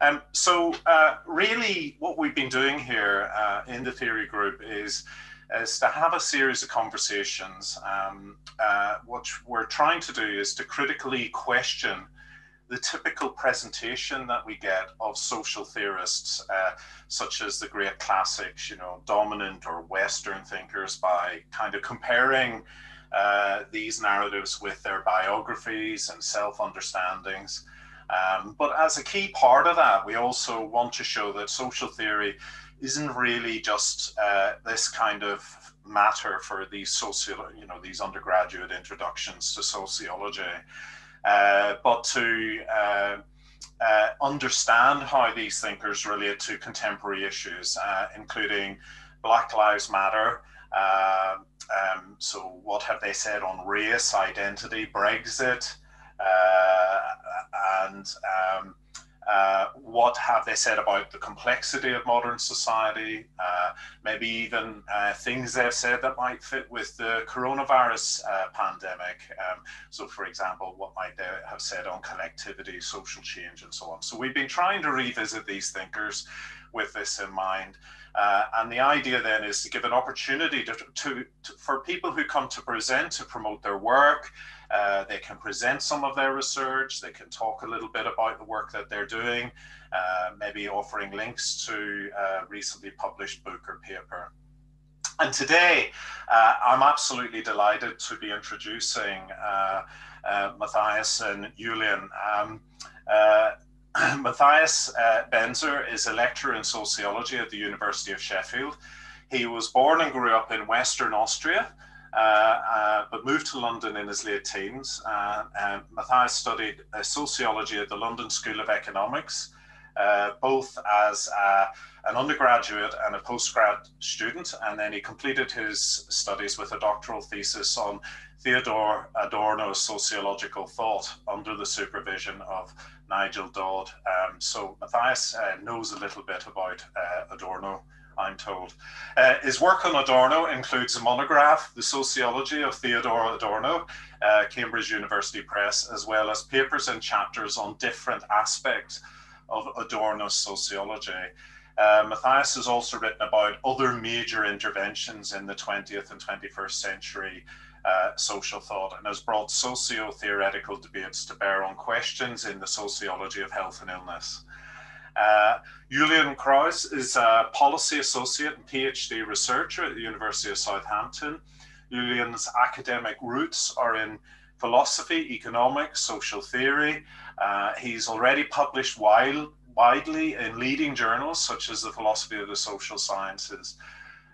Um, so uh, really what we've been doing here uh, in the theory group is, is to have a series of conversations. Um, uh, what we're trying to do is to critically question the typical presentation that we get of social theorists, uh, such as the great classics, you know, dominant or Western thinkers by kind of comparing uh, these narratives with their biographies and self-understandings. Um, but as a key part of that, we also want to show that social theory isn't really just uh, this kind of matter for these social, you know, these undergraduate introductions to sociology, uh, but to uh, uh understand how these thinkers relate to contemporary issues, uh, including Black Lives Matter. Uh, um, so, what have they said on race, identity, Brexit? Uh, and um, uh, what have they said about the complexity of modern society? Uh, maybe even uh, things they've said that might fit with the coronavirus uh, pandemic. Um, so, for example, what might they have said on connectivity, social change, and so on. So, we've been trying to revisit these thinkers with this in mind. Uh, and the idea then is to give an opportunity to, to, to, for people who come to present to promote their work. Uh, they can present some of their research. They can talk a little bit about the work that they're doing, uh, maybe offering links to a uh, recently published book or paper. And today, uh, I'm absolutely delighted to be introducing uh, Matthias and Juljan. Um, Matthias Benzer is a lecturer in sociology at the University of Sheffield. He was born and grew up in Western Austria, but moved to London in his late teens. Uh, Matthias studied uh, sociology at the London School of Economics, uh, both as an undergraduate and a postgrad student, and then he completed his studies with a doctoral thesis on Theodor Adorno's sociological thought under the supervision of Nigel Dodd. Um, so Matthias uh, knows a little bit about uh, Adorno, I'm told. Uh, his work on Adorno includes a monograph, The Sociology of Theodor Adorno, uh, Cambridge University Press, as well as papers and chapters on different aspects of Adorno's sociology. Uh, Matthias has also written about other major interventions in the 20th and 21st century uh, social thought and has brought socio-theoretical debates to bear on questions in the sociology of health and illness. Uh, Juljan Krause is a policy associate and PhD researcher at the University of Southampton. Juljan's academic roots are in philosophy, economics, social theory. Uh, he's already published widely in leading journals such as the Philosophy of the Social Sciences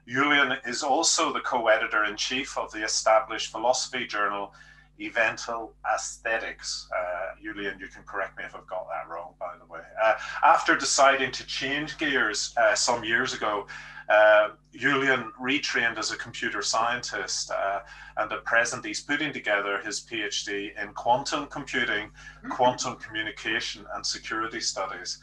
Juljan is also the co-editor in chief of the established philosophy journal Evental Aesthetics. Uh, Juljan, you can correct me if I've got that wrong, by the way. Uh, after deciding to change gears uh, some years ago, uh, Juljan retrained as a computer scientist, uh, and at present he's putting together his PhD in quantum computing, quantum communication, and security studies.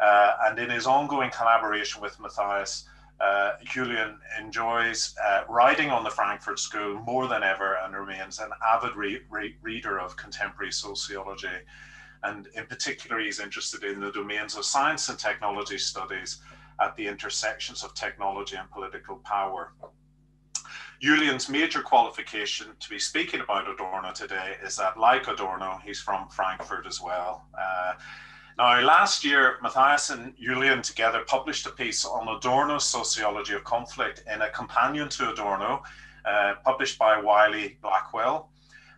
Uh, and in his ongoing collaboration with Matthias, uh, Juljan enjoys uh, writing on the Frankfurt School more than ever and remains an avid re re reader of contemporary sociology. And in particular, he's interested in the domains of science and technology studies at the intersections of technology and political power. Juljan's major qualification to be speaking about Adorno today is that, like Adorno, he's from Frankfurt as well. Uh, now, last year, Matthias and Juljan together published a piece on Adorno's sociology of conflict in a companion to Adorno, uh, published by Wiley Blackwell.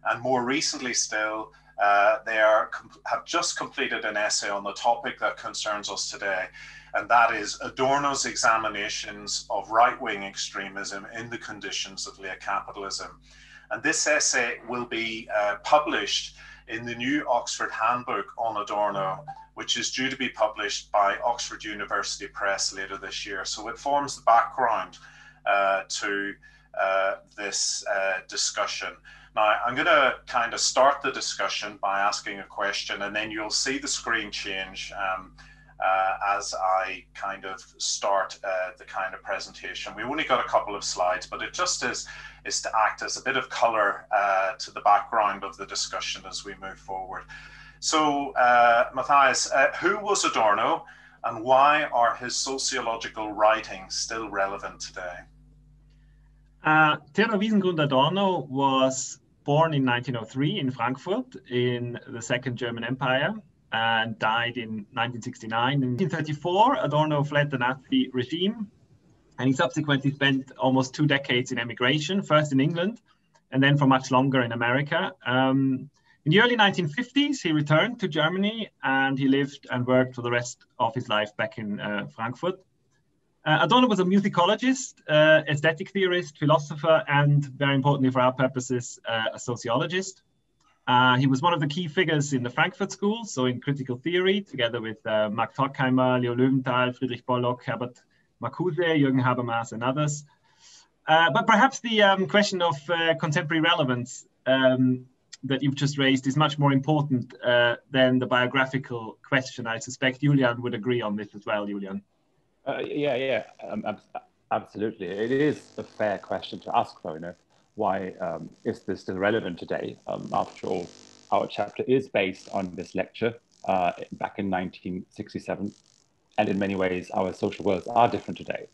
And more recently still, uh, they are, have just completed an essay on the topic that concerns us today, and that is Adorno's examinations of right wing extremism in the conditions of late capitalism. And this essay will be uh, published in the new Oxford Handbook on Adorno, which is due to be published by Oxford University Press later this year. So it forms the background uh, to uh, this uh, discussion. Now, I'm going to kind of start the discussion by asking a question, and then you'll see the screen change um, uh, as I kind of start uh, the kind of presentation. We've only got a couple of slides, but it just is is to act as a bit of color uh, to the background of the discussion as we move forward. So, uh, Matthias, uh, who was Adorno and why are his sociological writings still relevant today? Uh, Theodor Wiesengrund Adorno was born in 1903 in Frankfurt in the Second German Empire and died in 1969. In 1934, Adorno fled the Nazi regime and he subsequently spent almost two decades in emigration, first in England and then for much longer in America. Um, in the early 1950s, he returned to Germany and he lived and worked for the rest of his life back in uh, Frankfurt. Uh, Adorno was a musicologist, uh, aesthetic theorist, philosopher, and very importantly for our purposes, uh, a sociologist. Uh, he was one of the key figures in the Frankfurt School, so in critical theory, together with uh, Max Horkheimer, Leo Löwenthal, Friedrich Pollock, Herbert Marcuse, Jürgen Habermas, and others. But perhaps the um, question of contemporary relevance um, that you've just raised is much more important than the biographical question. I suspect Juljan would agree on this as well, Juljan. Uh, yeah, yeah, um, absolutely. It is a fair question to ask, though. You know, why um, is this still relevant today? Um, after all, our chapter is based on this lecture uh, back in 1967, and in many ways, our social worlds are different today.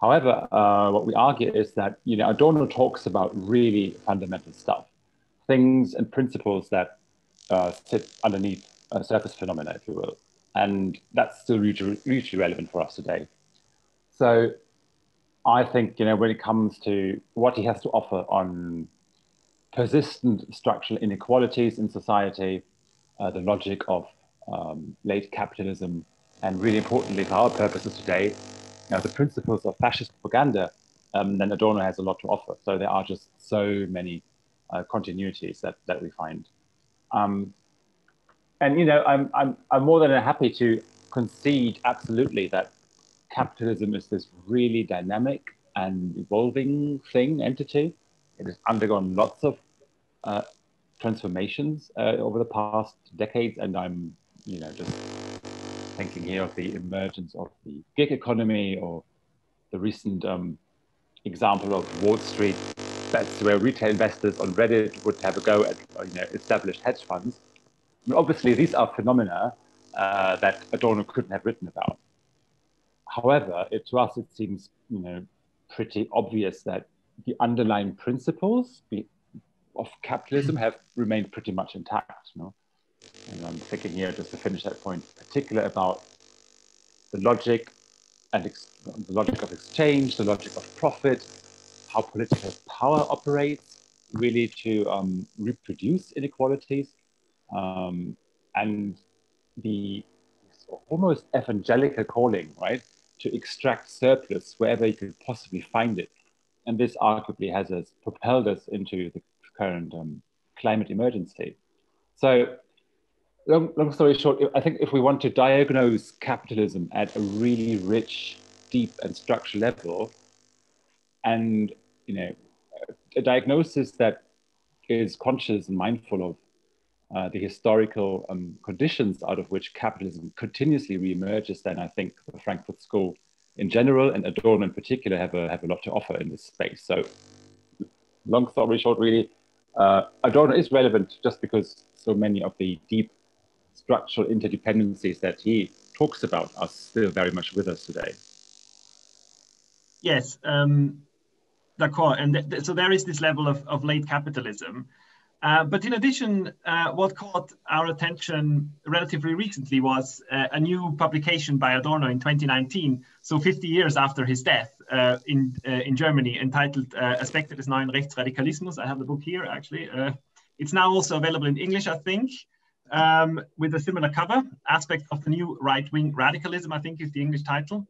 However, uh, what we argue is that you know Adorno talks about really fundamental stuff, things and principles that uh, sit underneath surface phenomena, if you will and that's still hugely hugely relevant for us today. So I think, you know, when it comes to what he has to offer on persistent structural inequalities in society, uh, the logic of um, late capitalism, and really importantly for our purposes today, you know, the principles of fascist propaganda, um, then Adorno has a lot to offer. So there are just so many continuities that, that we find. Um, and you know, I'm I'm I'm more than happy to concede absolutely that capitalism is this really dynamic and evolving thing entity. It has undergone lots of uh, transformations uh, over the past decades, and I'm you know just thinking here of the emergence of the gig economy or the recent um, example of Wall Street. That's where retail investors on Reddit would have a go at you know established hedge funds obviously, these are phenomena uh, that Adorno couldn't have written about. However, it, to us, it seems you know pretty obvious that the underlying principles of capitalism have remained pretty much intact. You know? And I'm thinking here, just to finish that point, particular about the logic and the logic of exchange, the logic of profit, how political power operates, really to um, reproduce inequalities, um, and the almost evangelical calling, right, to extract surplus wherever you could possibly find it. And this arguably has us, propelled us into the current um, climate emergency. So, long, long story short, I think if we want to diagnose capitalism at a really rich, deep, and structural level, and you know, a diagnosis that is conscious and mindful of uh, the historical um, conditions out of which capitalism continuously reemerges, then I think the Frankfurt School in general and Adorno in particular have a, have a lot to offer in this space. So long story short, really, uh, Adorno is relevant just because so many of the deep structural interdependencies that he talks about are still very much with us today. Yes, um, d'accord. And th so there is this level of, of late capitalism. Uh, but in addition, uh, what caught our attention relatively recently was uh, a new publication by Adorno in 2019, so 50 years after his death uh, in, uh, in Germany, entitled Aspekte des neuen Rechtsradikalismus. I have the book here, actually. it's now also available in English, I think, um, with a similar cover. Aspects of the New Right-Wing Radicalism, I think is the English title.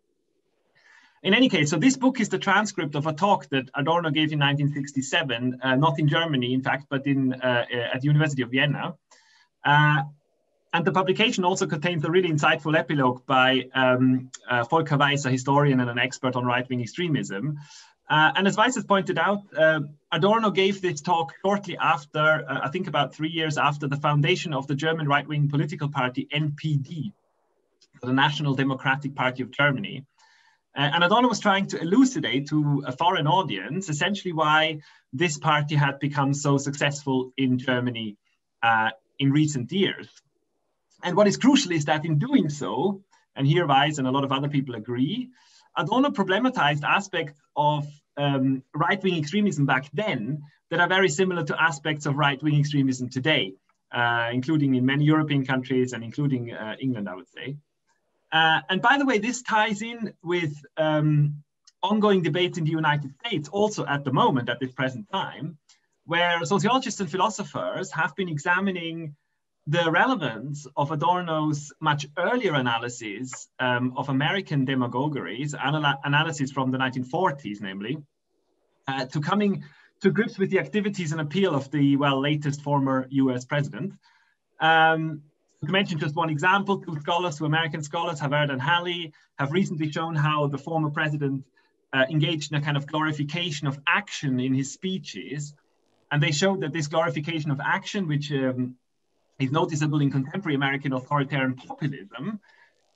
In any case, so this book is the transcript of a talk that Adorno gave in 1967, uh, not in Germany, in fact, but in uh, uh, at the University of Vienna. Uh, and the publication also contains a really insightful epilogue by um, uh, Volker Weiss, a historian and an expert on right-wing extremism. Uh, and as Weiss has pointed out, Adorno gave this talk shortly after, I think about three years after the foundation of the German right-wing political party NPD, the National Democratic Party of Germany. And Adorno was trying to elucidate to a foreign audience essentially why this party had become so successful in Germany uh, in recent years. And what is crucial is that in doing so, and here Weiss and a lot of other people agree, Adorno problematized aspects of um, right-wing extremism back then that are very similar to aspects of right-wing extremism today, uh, including in many European countries and including uh, England, I would say. Uh, and by the way, this ties in with um, ongoing debates in the United States also at the moment, at this present time, where sociologists and philosophers have been examining the relevance of Adorno's much earlier analysis um, of American demagogueries, anal analysis from the 1940s, namely, uh, to coming to grips with the activities and appeal of the, well, latest former US president. Um, to mention just one example, two scholars, two American scholars, Havard and Halley, have recently shown how the former president uh, engaged in a kind of glorification of action in his speeches. And they showed that this glorification of action, which um, is noticeable in contemporary American authoritarian populism,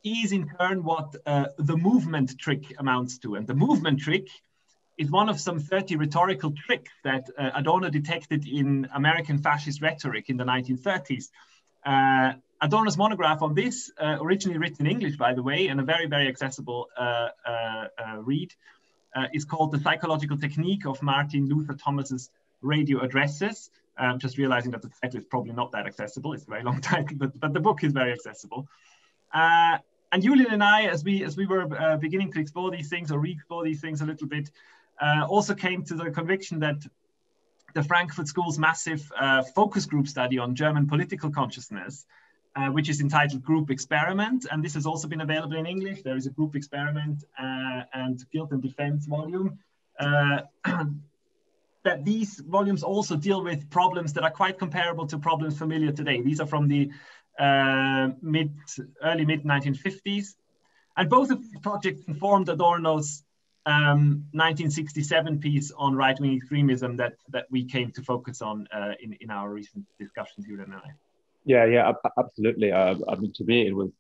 is in turn what uh, the movement trick amounts to. And the movement trick is one of some 30 rhetorical tricks that uh, Adorno detected in American fascist rhetoric in the 1930s. Uh, Adorno's monograph on this, uh, originally written in English, by the way, and a very, very accessible uh, uh, uh, read, is called The Psychological Technique of Martin Luther Thomas's Radio Addresses. Just realizing that the title is probably not that accessible. It's a very long title, but, but the book is very accessible. and Juljan and I, as we as we were beginning to explore these things or re-explore these things a little bit, uh, also came to the conviction that the Frankfurt School's massive uh, focus group study on German political consciousness, uh, which is entitled Group Experiment, and this has also been available in English. There is a Group Experiment uh, and Guilt and Defense volume. Uh, that these volumes also deal with problems that are quite comparable to problems familiar today. These are from the uh, mid, early mid 1950s. And both of these projects informed Adorno's um, 1967 piece on right-wing extremism that that we came to focus on uh, in in our recent discussions, and I. Yeah, yeah, absolutely. Uh, I mean, to me, it was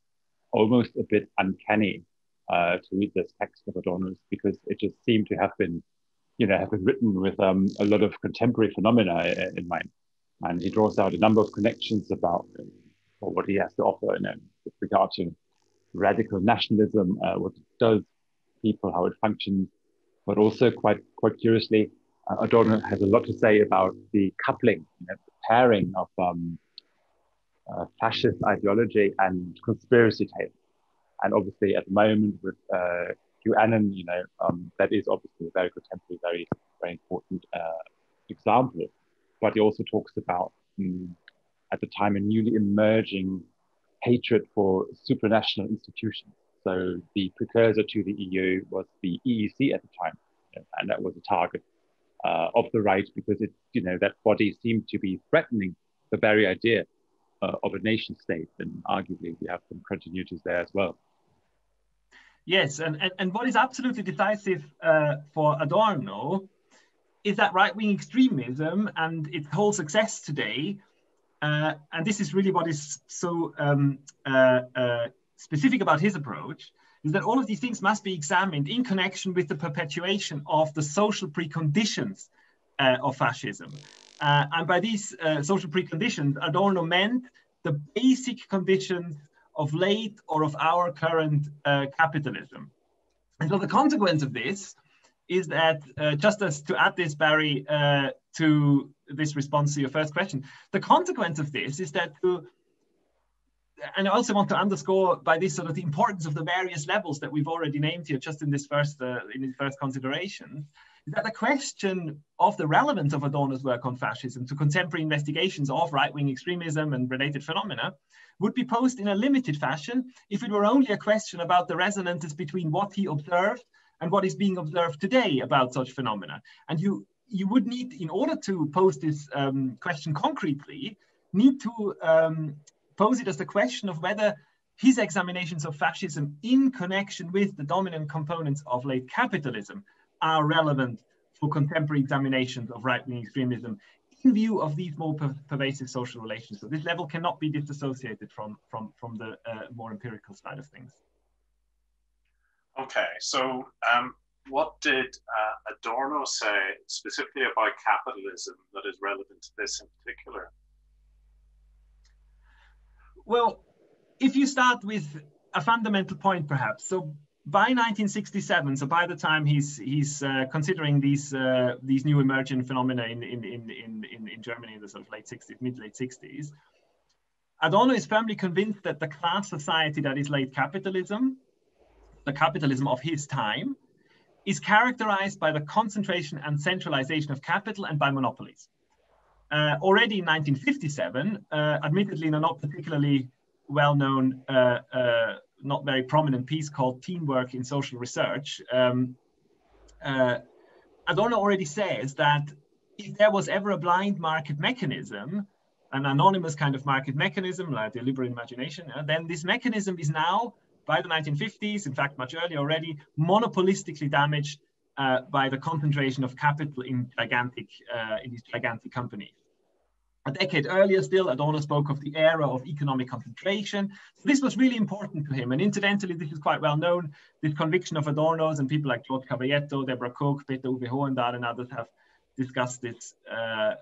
almost a bit uncanny uh, to read this text of Adorno's because it just seemed to have been, you know, have been written with um, a lot of contemporary phenomena in mind, and he draws out a number of connections about uh, what he has to offer, you know, with regard to radical nationalism, uh, what it does people, how it functions, but also quite quite curiously, uh, Adorno has a lot to say about the coupling, you know, the pairing of um, uh, fascist ideology and conspiracy tales. And obviously, at the moment with uh, QAnon, you know, um, that is obviously a very contemporary, very very important uh, example. But he also talks about um, at the time a newly emerging hatred for supranational institutions so the precursor to the EU was the EEC at the time, and that was a target uh, of the right because it, you know, that body seemed to be threatening the very idea uh, of a nation state, and arguably we have some continuities there as well. Yes, and, and, and what is absolutely decisive uh, for Adorno is that right-wing extremism and its whole success today, uh, and this is really what is so um, uh, uh, specific about his approach is that all of these things must be examined in connection with the perpetuation of the social preconditions uh, of fascism. Uh, and by these uh, social preconditions, Adorno meant the basic conditions of late or of our current uh, capitalism. And so the consequence of this is that, uh, just as to add this, Barry, uh, to this response to your first question, the consequence of this is that to and I also want to underscore by this sort of the importance of the various levels that we've already named here, just in this first uh, in this first consideration, that the question of the relevance of Adorno's work on fascism to contemporary investigations of right-wing extremism and related phenomena would be posed in a limited fashion if it were only a question about the resonances between what he observed and what is being observed today about such phenomena. And you you would need, in order to pose this um, question concretely, need to um, pose it as the question of whether his examinations of fascism in connection with the dominant components of late capitalism are relevant for contemporary examinations of right-wing extremism in view of these more per pervasive social relations. So this level cannot be disassociated from, from, from the uh, more empirical side of things. Okay, so um, what did uh, Adorno say specifically about capitalism that is relevant to this in particular? Well, if you start with a fundamental point, perhaps. So by 1967, so by the time he's he's uh, considering these uh, these new emergent phenomena in in, in in in Germany in the sort of late 60s, mid late 60s, Adorno is firmly convinced that the class society that is late capitalism, the capitalism of his time, is characterized by the concentration and centralization of capital and by monopolies. Uh, already in 1957, uh, admittedly in a not particularly well-known uh, uh not very prominent piece called Teamwork in Social Research, um, uh, Adorno already says that if there was ever a blind market mechanism, an anonymous kind of market mechanism, like the liberal imagination, uh, then this mechanism is now, by the 1950s, in fact, much earlier already, monopolistically damaged uh, by the concentration of capital in gigantic, uh, in these gigantic companies. A decade earlier, still, Adorno spoke of the era of economic concentration. So this was really important to him. And incidentally, this is quite well known. This conviction of Adorno's and people like Claude Cavaglietto, Deborah Cook, Peter Uwe Hohendahl, and others have discussed this uh,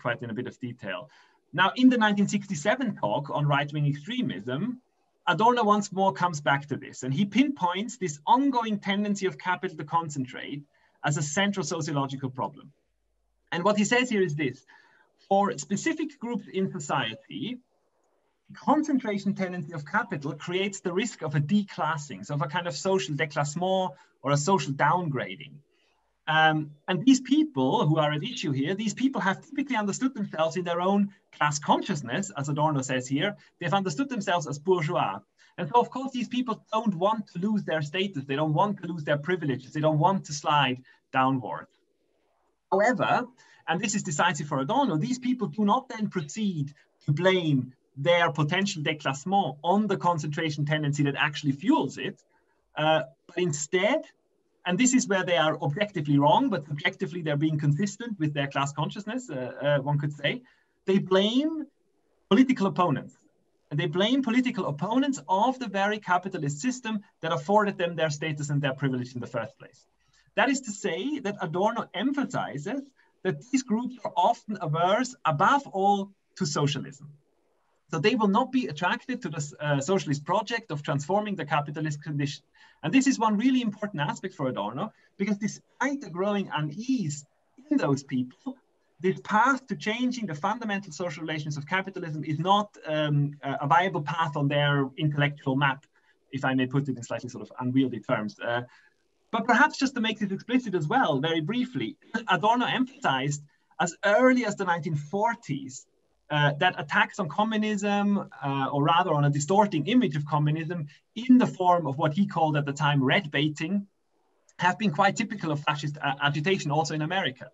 quite in a bit of detail. Now, in the 1967 talk on right-wing extremism, Adorno once more comes back to this, and he pinpoints this ongoing tendency of capital to concentrate as a central sociological problem. And what he says here is this, for specific groups in society, concentration tendency of capital creates the risk of a declassing, so of a kind of social déclassement or a social downgrading. Um, and these people who are at issue here, these people have typically understood themselves in their own class consciousness, as Adorno says here, they've understood themselves as bourgeois. And so, of course, these people don't want to lose their status. They don't want to lose their privileges. They don't want to slide downwards. However, and this is decisive for Adorno, these people do not then proceed to blame their potential déclassement on the concentration tendency that actually fuels it, uh, but instead, and this is where they are objectively wrong, but subjectively they're being consistent with their class consciousness, uh, uh, one could say, they blame political opponents. And they blame political opponents of the very capitalist system that afforded them their status and their privilege in the first place. That is to say that Adorno emphasizes that these groups are often averse, above all, to socialism. So they will not be attracted to the uh, socialist project of transforming the capitalist condition. And this is one really important aspect for Adorno, because despite the growing unease in those people, this path to changing the fundamental social relations of capitalism is not um, a viable path on their intellectual map, if I may put it in slightly sort of unwieldy terms. Uh, but perhaps just to make this explicit as well, very briefly, Adorno emphasized as early as the 1940s uh, that attacks on communism, uh, or rather on a distorting image of communism, in the form of what he called at the time red baiting, have been quite typical of fascist uh, agitation also in America.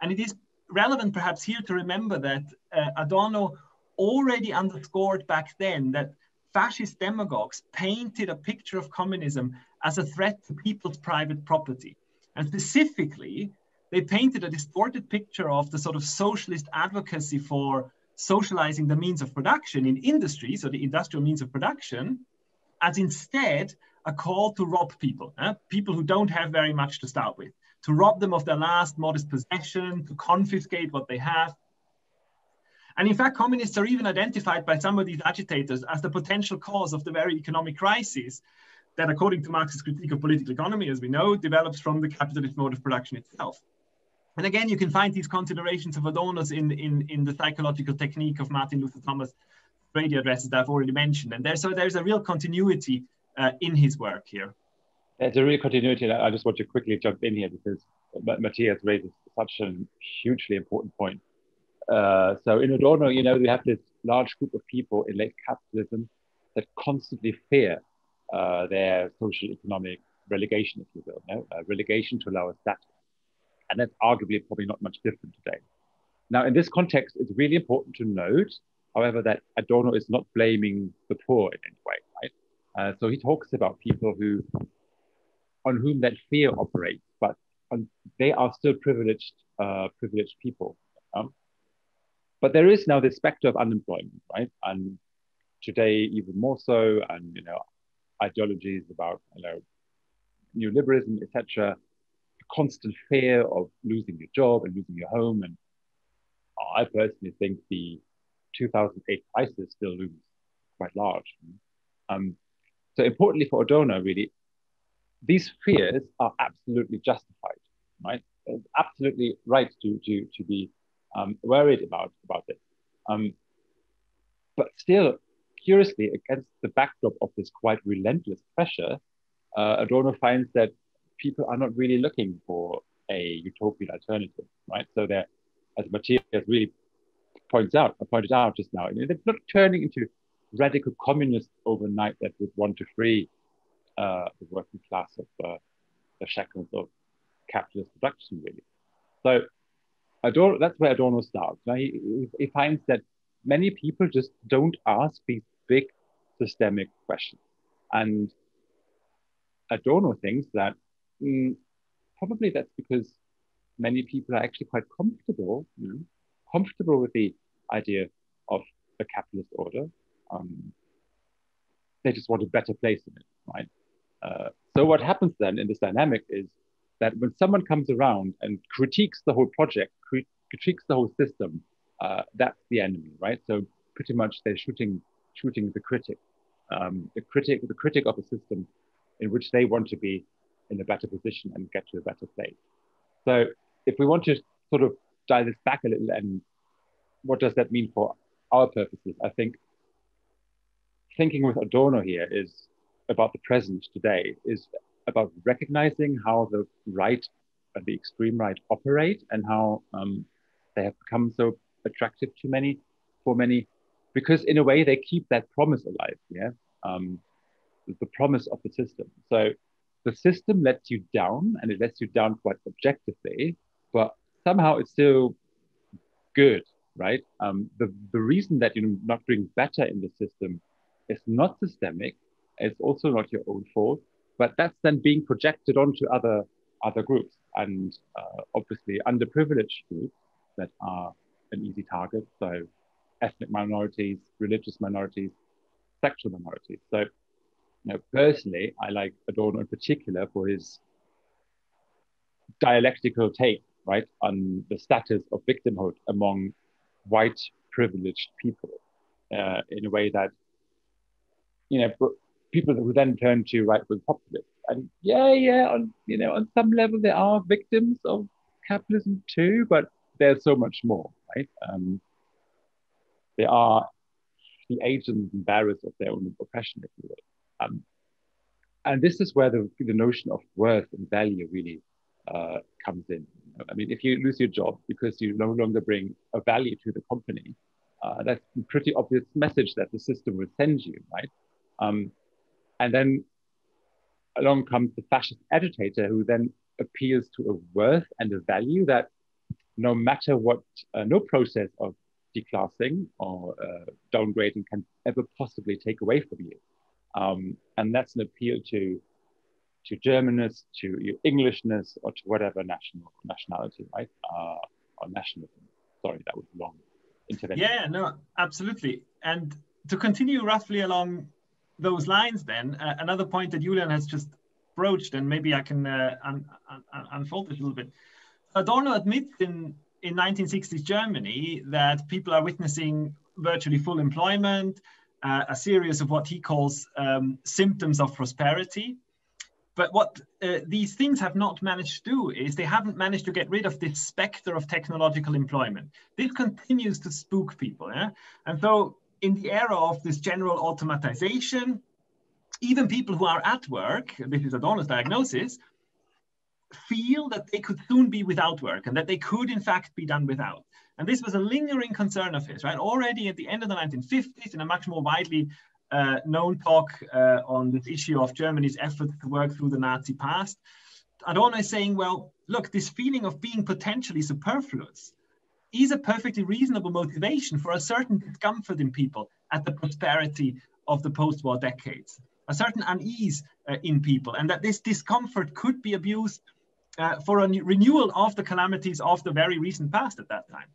And it is relevant perhaps here to remember that uh, Adorno already underscored back then that fascist demagogues painted a picture of communism as a threat to people's private property. And specifically, they painted a distorted picture of the sort of socialist advocacy for socializing the means of production in industry, so the industrial means of production, as instead a call to rob people, eh? people who don't have very much to start with, to rob them of their last modest possession, to confiscate what they have. And in fact, communists are even identified by some of these agitators as the potential cause of the very economic crisis that, according to Marx's critique of political economy, as we know, develops from the capitalist mode of production itself. And again, you can find these considerations of Adorno's in, in, in the psychological technique of Martin Luther Thomas radio addresses that I've already mentioned. And there, so there's a real continuity uh, in his work here. There's a real continuity. I just want to quickly jump in here because Matthias raises such a hugely important point. Uh, so in Adorno, you know, we have this large group of people in late capitalism that constantly fear uh, their social economic relegation, if you will, no? uh, relegation to lower status. And that's arguably probably not much different today. Now, in this context, it's really important to note, however, that Adorno is not blaming the poor in any way, right? Uh, so he talks about people who, on whom that fear operates, but on, they are still privileged, uh, privileged people. Um, but there is now this specter of unemployment, right? And today, even more so, and you know, ideologies about you know neoliberalism, etc. Constant fear of losing your job and losing your home, and I personally think the 2008 crisis still looms quite large. Um, so importantly for Adorno, really, these fears are absolutely justified, right? It's absolutely right to, to, to be um, worried about, about this. Um, but still, curiously, against the backdrop of this quite relentless pressure, uh, Adorno finds that people are not really looking for a utopian alternative, right? So that, as Matthias really points out, I pointed out just now, they're not turning into radical communists overnight that would want to free uh, the working class of uh, the shackles of capitalist production, really. So Adorno, that's where Adorno starts. Right? He, he finds that many people just don't ask these big systemic questions. And Adorno thinks that mm, probably that's because many people are actually quite comfortable, you know, comfortable with the idea of a capitalist order. Um, they just want a better place in it, right? Uh, so what happens then in this dynamic is that when someone comes around and critiques the whole project, critiques the whole system, uh, that's the enemy, right? So pretty much they're shooting shooting the critic, um, the critic, the critic of a system in which they want to be in a better position and get to a better place. So if we want to sort of dial this back a little and what does that mean for our purposes? I think thinking with Adorno here is about the present today, is about recognizing how the right and the extreme right operate and how um, they have become so attractive to many, for many, because in a way they keep that promise alive. Yeah, um, the promise of the system. So the system lets you down, and it lets you down quite objectively, but somehow it's still good, right? Um, the the reason that you're not doing better in the system is not systemic. It's also not your own fault, but that's then being projected onto other other groups and uh, obviously underprivileged groups that are an easy target. So ethnic minorities, religious minorities, sexual minorities. So, you know, personally, I like Adorno in particular for his dialectical take, right, on the status of victimhood among white privileged people uh, in a way that, you know, people who then turn to right-wing populists. And yeah, yeah, on you know, on some level, there are victims of capitalism too, but there's so much more, right? Um, they are the agents and bearers of their own oppression, if you will. Um, and this is where the, the notion of worth and value really uh, comes in. I mean, if you lose your job because you no longer bring a value to the company, uh, that's a pretty obvious message that the system will send you, right? Um, and then along comes the fascist agitator who then appeals to a worth and a value that no matter what, uh, no process of declassing or uh, downgrading can ever possibly take away from you. Um, and that's an appeal to to Germanness, to your Englishness, or to whatever national nationality, right? Uh, or nationalism. Sorry, that was long intervention. Yeah, no, absolutely. And to continue roughly along those lines, then uh, another point that Juljan has just broached, and maybe I can uh, un- un- unfold it a little bit. Adorno admits in in 1960s Germany that people are witnessing virtually full employment, uh, a series of what he calls um, symptoms of prosperity. But what uh, these things have not managed to do is they haven't managed to get rid of this specter of technological employment. This continues to spook people. Yeah? And so, in the era of this general automatization, even people who are at work, this is Adorno's diagnosis, feel that they could soon be without work and that they could in fact be done without. And this was a lingering concern of his, right? Already at the end of the 1950s, in a much more widely uh, known talk uh, on this issue of Germany's effort to work through the Nazi past, Adorno is saying, well, look, this feeling of being potentially superfluous is a perfectly reasonable motivation for a certain discomfort in people at the prosperity of the post-war decades, a certain unease uh, in people, and that this discomfort could be abused uh, for a renewal of the calamities of the very recent past at that time.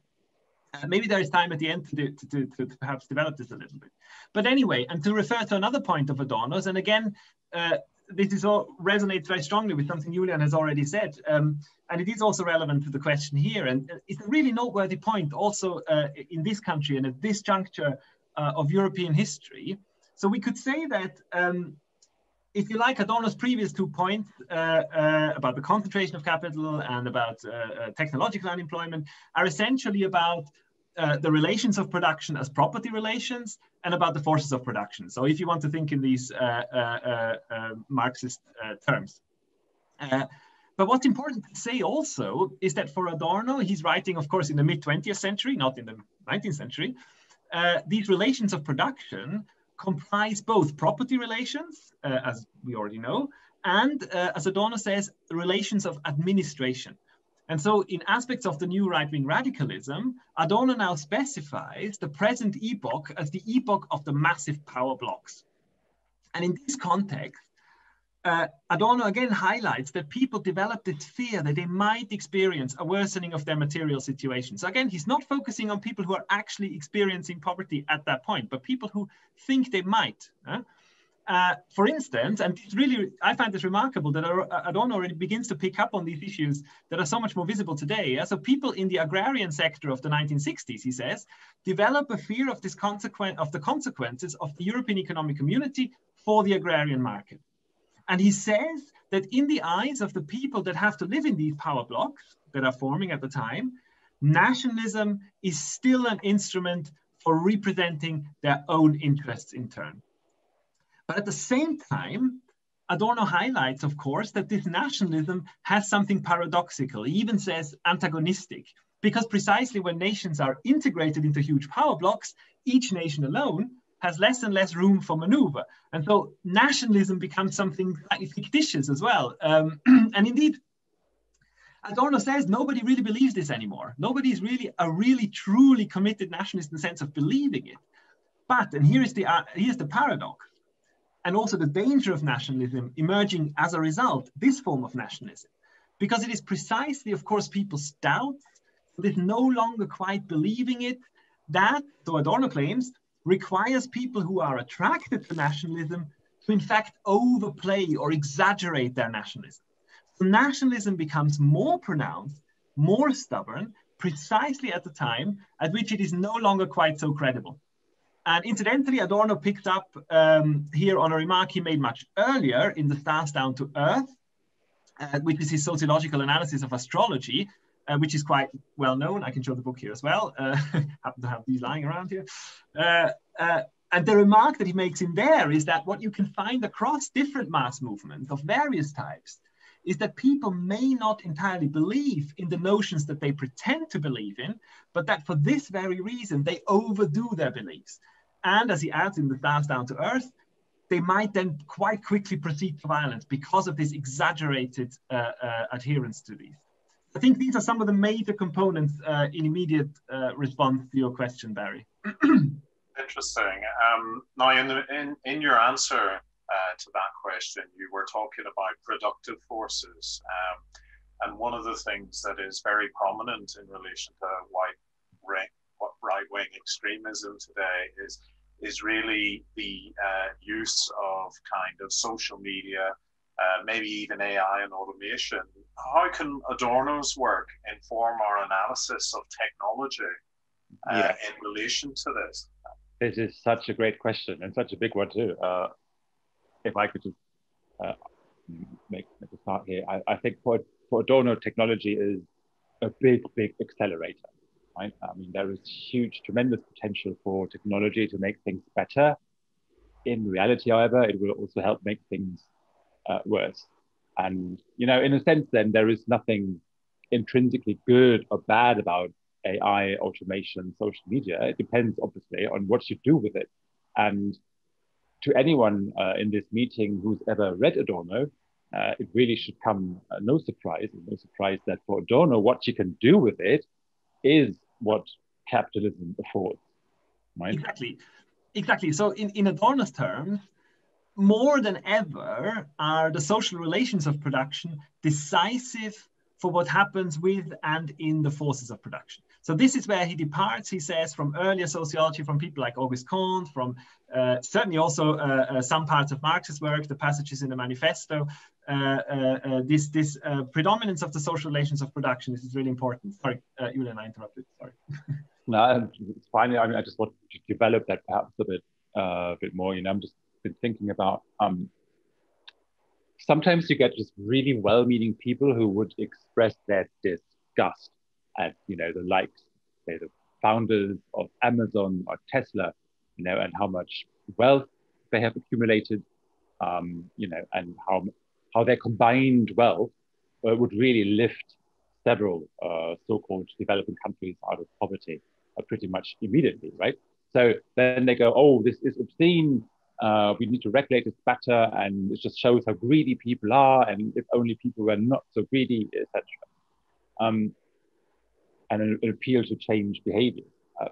Uh, maybe there is time at the end to, do, to, to, to, perhaps develop this a little bit. But anyway, and to refer to another point of Adorno's, and again, uh, this is all resonates very strongly with something Juljan has already said, um, and it is also relevant to the question here. And it's a really noteworthy point also uh, in this country and at this juncture uh, of European history, So we could say that um, if you like, Adorno's previous two points uh, uh, about the concentration of capital and about uh, uh technological unemployment are essentially about uh, the relations of production as property relations and about the forces of production. So if you want to think in these uh, Marxist terms. but what's important to say also is that for Adorno, he's writing, of course, in the mid 20th century, not in the 19th century, these relations of production comprise both property relations, uh, as we already know, and uh, as Adorno says, relations of administration. And so in aspects of the new right-wing radicalism, Adorno now specifies the present epoch as the epoch of the massive power blocks. And in this context, uh, Adorno again highlights that people develop this fear that they might experience a worsening of their material situation. So again, he's not focusing on people who are actually experiencing poverty at that point, but people who think they might. Uh, uh, for instance, and it's really, I find this remarkable that Adorno already begins to pick up on these issues that are so much more visible today. Yeah? So people in the agrarian sector of the 1960s, he says, develop a fear of this consequence of the consequences of the European economic community for the agrarian market. And he says that in the eyes of the people that have to live in these power blocks that are forming at the time, nationalism is still an instrument for representing their own interests in turn. But at the same time, Adorno highlights, of course, that this nationalism has something paradoxical. He even says antagonistic, because precisely when nations are integrated into huge power blocks, each nation alone has less and less room for maneuver. And so nationalism becomes something slightly fictitious as well. Um, and indeed, Adorno says nobody really believes this anymore. Nobody is really a really truly committed nationalist in the sense of believing it. But, and here is the, uh, here's the paradox, and also the danger of nationalism emerging as a result, this form of nationalism, because it is precisely, of course, people's doubts, this no longer quite believing it, that, though Adorno claims, requires people who are attracted to nationalism to in fact overplay or exaggerate their nationalism. So nationalism becomes more pronounced, more stubborn, precisely at the time at which it is no longer quite so credible. And incidentally, Adorno picked up um, here on a remark he made much earlier in the Stars Down to Earth, uh, which is his sociological analysis of astrology, uh, which is quite well known. I can show the book here as well. Uh, happen to have these lying around here. Uh, uh, and the remark that he makes in there is that what you can find across different mass movements of various types is that people may not entirely believe in the notions that they pretend to believe in, but that for this very reason, they overdo their beliefs. And as he adds in the Stars Down to Earth, they might then quite quickly proceed to violence because of this exaggerated uh, uh, adherence to these. I think these are some of the major components uh, in immediate uh, response to your question, Barry. Interesting. Um, now, in, the, in, in your answer uh, to that question, you were talking about productive forces. Um, and one of the things that is very prominent in relation to white right, wing extremism today is is really the uh, use of kind of social media uh, maybe even AI and automation. How can Adorno's work inform our analysis of technology uh, yes. in relation to this? This is such a great question and such a big one too. Uh, if I could just uh, make, make, a start here, I, I, think for, for Adorno, technology is a big, big accelerator. Right? I mean, there is huge, tremendous potential for technology to make things better. In reality, however, it will also help make things uh, worse. And, you know, in a sense, then there is nothing intrinsically good or bad about AI, automation, social media. It depends, obviously, on what you do with it. And to anyone uh, in this meeting who's ever read Adorno, uh, it really should come uh, no surprise, no surprise that for Adorno, what you can do with it is what capitalism affords. Right? Exactly. Exactly. So, in, in Adorno's terms, more than ever are the social relations of production decisive for what happens with and in the forces of production. So this is where he departs, he says, from earlier sociology, from people like Auguste Comte, from uh, certainly also uh, uh, some parts of Marx's work, the passages in the manifesto. Uh, uh, uh, this this predominance of the social relations of production this is really important. Sorry, Juljan, I interrupted. Sorry. no, fine. I mean, I just want to develop that perhaps a bit a bit more, you know, I'm just been thinking about um, sometimes you get just really well-meaning people who would express their disgust at, you know, the likes, say, the founders of Amazon or Tesla, you know, and how much wealth they have accumulated, um, you know, and how how their combined wealth uh, would really lift several uh, so-called developing countries out of poverty uh, pretty much immediately, right? So then they go, oh, this is obscene. Uh, we need to regulate this better, and it just shows how greedy people are. And if only people were not so greedy, etc. Um, and an, an, appeal to change behavior. Uh,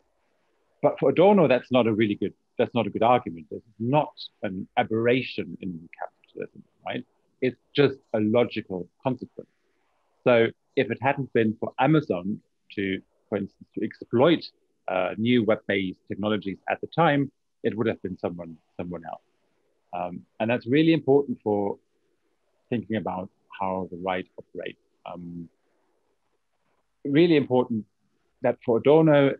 but for Adorno, that's not a really good. That's not a good argument. It's not an aberration in capitalism, right? It's just a logical consequence. So if it hadn't been for Amazon to, for instance, to exploit uh, new web-based technologies at the time, it would have been someone someone else. Um, and that's really important for thinking about how the right operates. Um, really important that for Adorno,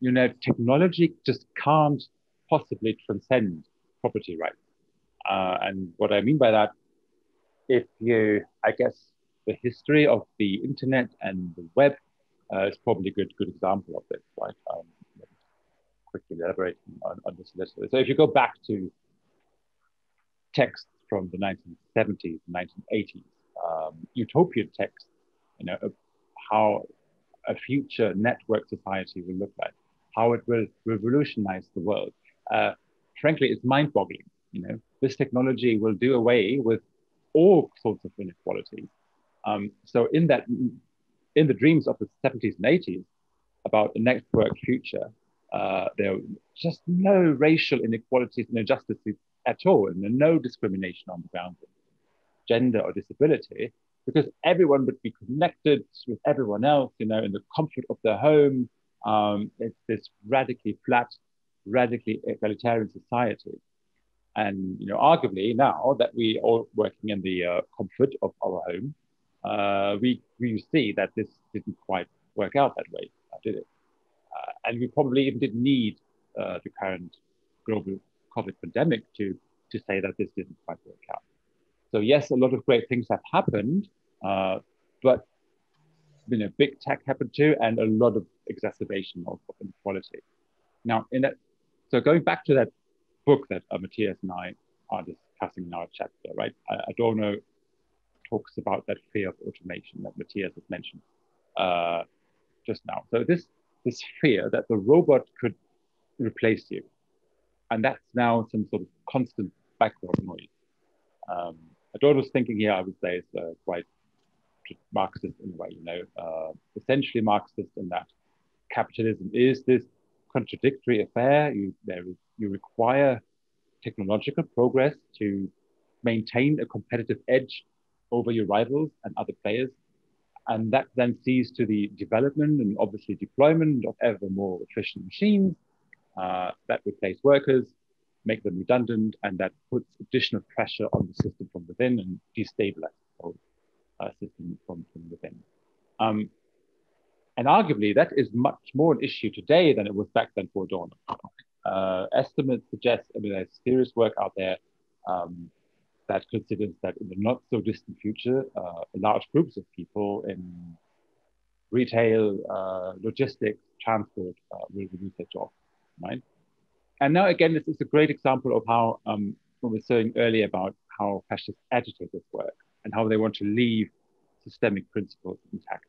you know, technology just can't possibly transcend property rights. Uh, and what I mean by that, if you, I guess, the history of the internet and the web uh, is probably a good, good example of this, right? Um, quickly elaborate on, on this list. So if you go back to texts from the 1970s, 1980s, um, utopian texts, you know, how a future network society will look like, how it will revolutionize the world. Uh, frankly, it's mind-boggling. You know, this technology will do away with all sorts of inequalities. Um, so in that, in the dreams of the 70s and 80s about a network future, uh, there were just no racial inequalities and injustices at all, and no discrimination on the grounds of gender or disability because everyone would be connected with everyone else, you know, in the comfort of their home. Um, it's this radically flat, radically egalitarian society. And, you know, arguably now that we are working in the uh, comfort of our home, uh, we, we see that this didn't quite work out that way, did it? And we probably even didn't need uh, the current global COVID pandemic to, to say that this didn't quite work out. So yes, a lot of great things have happened, uh, but you know, big tech happened too, and a lot of exacerbation of, of inequality. Now, in that, so going back to that book that uh, Matthias and I are discussing in our chapter, right? Adorno talks about that fear of automation that Matthias has mentioned uh, just now. So this this fear that the robot could replace you, and that's now some sort of constant background noise. Um, Adorno's thinking here, I would say, is uh, quite Marxist in a way, you know, uh, essentially Marxist in that capitalism is this contradictory affair. You, there is, you require technological progress to maintain a competitive edge over your rivals and other players. And that then sees to the development and obviously deployment of ever more efficient machines uh, that replace workers, make them redundant, and that puts additional pressure on the system from within and destabilizes the whole uh, system from, from within. Um, and arguably, that is much more an issue today than it was back then for Adorno. Uh, estimates suggest, I mean, there's serious work out there um, that considers that in the not so distant future, uh, large groups of people in retail, uh, logistics, transport uh, will lose their jobs, right? And now again, this is a great example of how um, we were saying earlier about how fascist agitators work and how they want to leave systemic principles intact.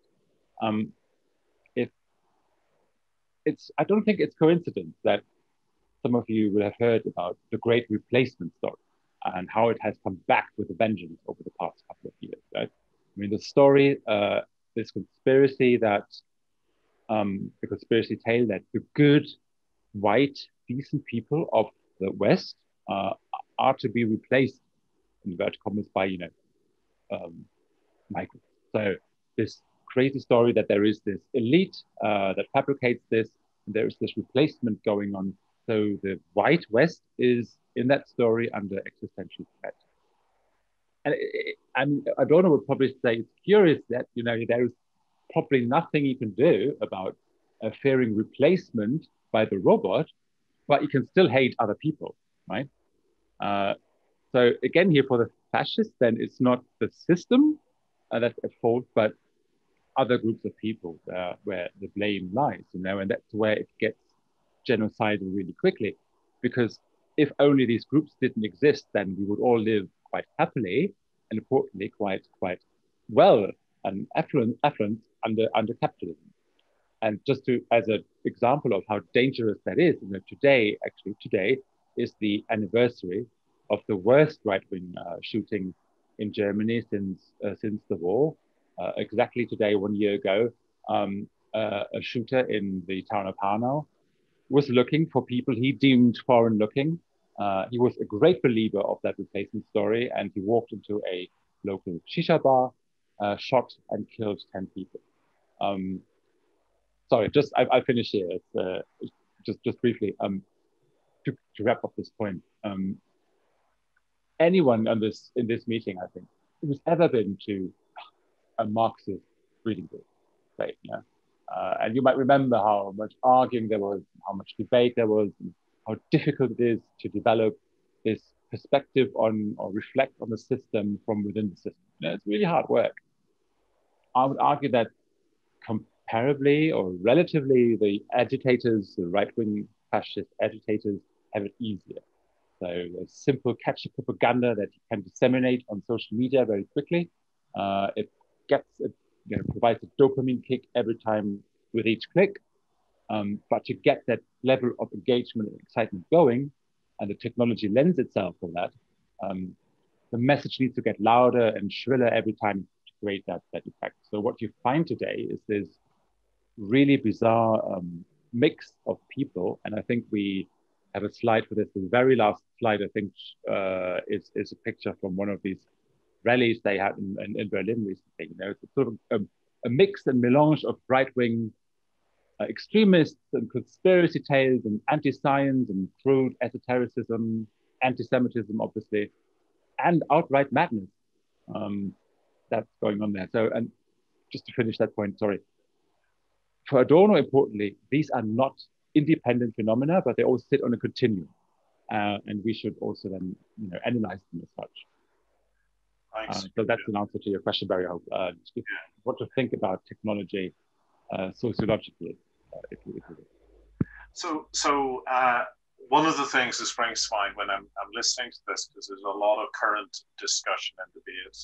Um, if it's, I don't think it's coincidence that some of you will have heard about the great replacement story and how it has come back with a vengeance over the past couple of years. Right? I mean, the story, uh, this conspiracy that um, the conspiracy tale that the good, white, decent people of the West uh, are to be replaced in inverted commas by you know um, migrants. So this crazy story that there is this elite uh, that fabricates this, and there is this replacement going on. So the white West is in that story under existential threat. And, it, and Adorno would probably say it's curious that you know there is probably nothing you can do about fearing replacement by the robot but you can still hate other people, right? Uh, so again, here for the fascists, then it's not the system uh, that's at fault, but other groups of people uh, where the blame lies, you know, and that's where it gets genocidal really quickly, because if only these groups didn't exist, then we would all live quite happily and importantly quite quite well and affluent, affluent under under capitalism. And just to as an example of how dangerous that is, you know, today actually today is the anniversary of the worst right-wing uh, shooting in Germany since uh, since the war. Uh, exactly today, one year ago, um, uh, a shooter in the town of Hanau was looking for people he deemed foreign-looking. Uh, he was a great believer of that replacement story, and he walked into a local shisha bar, uh, shot and killed ten people. Um, sorry, just I, I finish here. just just briefly um, to, to wrap up this point. Um, anyone on this in this meeting, I think, who's ever been to a Marxist reading group, right? Yeah. Uh, and you might remember how much arguing there was, how much debate there was, how difficult it is to develop this perspective on or reflect on the system from within the system. You know, it's really hard work. I would argue that comparably or relatively, the agitators, the right wing fascist agitators, have it easier. So a simple catchy propaganda that you can disseminate on social media very quickly. Uh, it gets, it, you know, provides a dopamine kick every time with each click. Um, but to get that level of engagement and excitement going, and the technology lends itself for that, um, the message needs to get louder and shriller every time to create that, that effect. So what you find today is this really bizarre um, mix of people, and I think we have a slide for this. The very last slide, I think, uh, is, is a picture from one of these rallies they had in, in, in Berlin recently. You know, it's sort of a, a mix and melange of right-wing uh, extremists and conspiracy tales and anti-science and crude esotericism, anti-Semitism, obviously, and outright madness um, that's going on there. So, and just to finish that point, sorry. For Adorno, importantly, these are not independent phenomena, but they all sit on a continuum. Uh, and we should also then you know, analyze them as such. Uh, so that's an answer to your question, Barry. I hope. Uh, yeah. What to think about technology uh, sociologically, uh, if you, if you So, so uh, one of the things that springs to mind when I'm, I'm listening to this, because there's a lot of current discussion and debate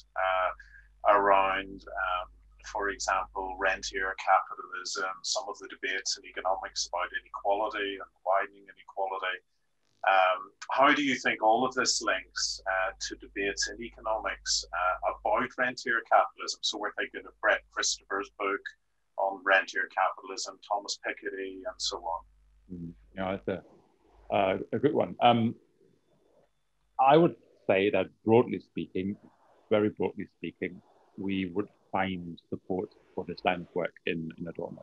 around um, for example, rentier capitalism, some of the debates in economics about inequality and widening inequality. Um, how do you think all of this links uh, to debates in economics uh, about rentier capitalism? So we're thinking of Brett Christophers' book on rentier capitalism, Thomas Piketty, and so on. Mm, yeah, it's a, uh, a good one. Um, I would say that broadly speaking, very broadly speaking, we would find support for this line of work in, in Adorno,